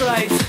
Right.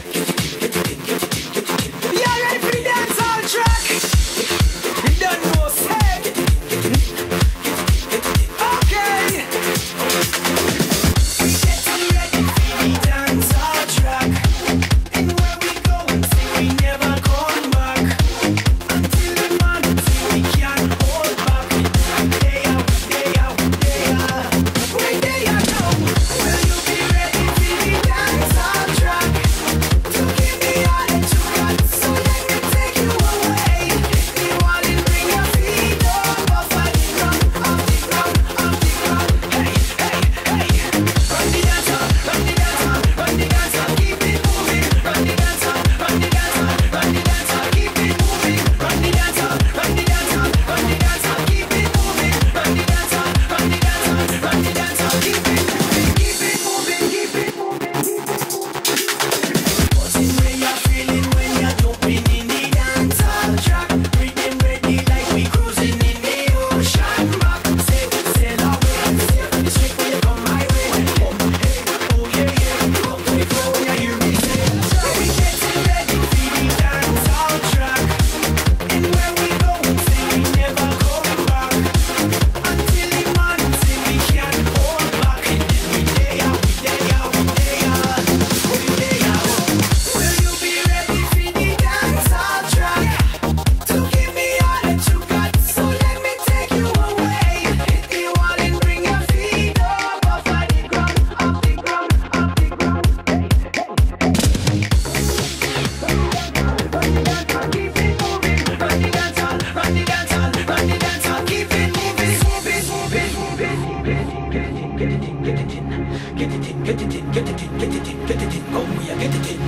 get it in, get it in, get it in, get it in, come here, get it in.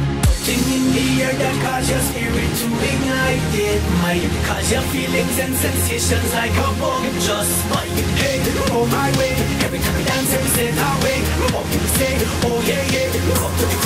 Something in the air that cause your spirit to ignite it, my. Cause your feelings and sensations like a bomb just spike. Hey, oh my way, every time we dance, every step our way. What you say, oh yeah, yeah, come to the